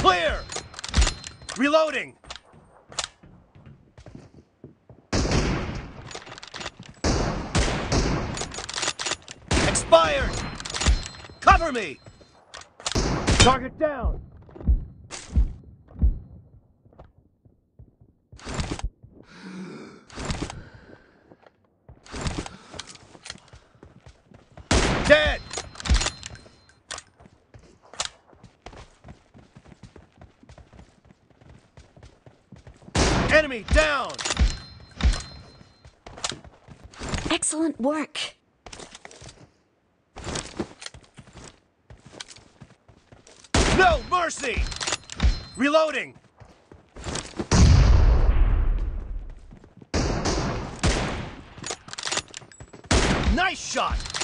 Clear! Reloading! Expired! Cover me! Target down! Enemy down! Excellent work. No mercy! Reloading! Nice shot!